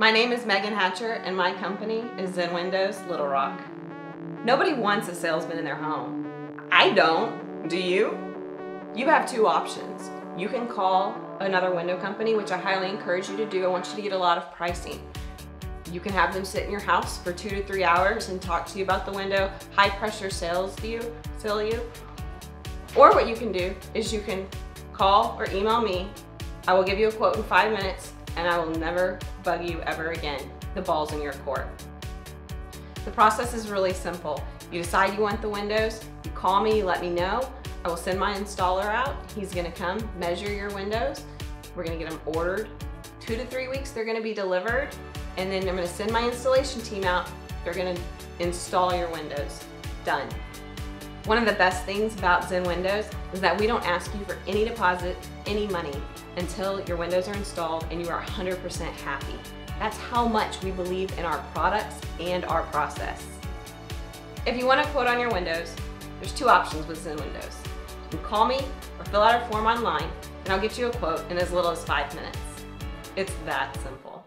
My name is Megan Hatcher and my company is Zen Windows Little Rock. Nobody wants a salesman in their home. I don't. Do you? You have two options. You can call another window company, which I highly encourage you to do. I want you to get a lot of pricing. You can have them sit in your house for two to three hours and talk to you about the window, high pressure sales you, sell you. Or what you can do is you can call or email me. I will give you a quote in five minutes and I will never bug you ever again. The ball's in your court. The process is really simple. You decide you want the windows, you call me, you let me know. I will send my installer out. He's gonna come measure your windows. We're gonna get them ordered. Two to three weeks, they're gonna be delivered. And then I'm gonna send my installation team out. They're gonna install your windows. Done. One of the best things about Zen Windows is that we don't ask you for any deposit, any money, until your windows are installed and you are 100% happy. That's how much we believe in our products and our process. If you want a quote on your windows, there's two options with Zen Windows. You can call me or fill out a form online and I'll get you a quote in as little as five minutes. It's that simple.